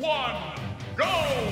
one, go!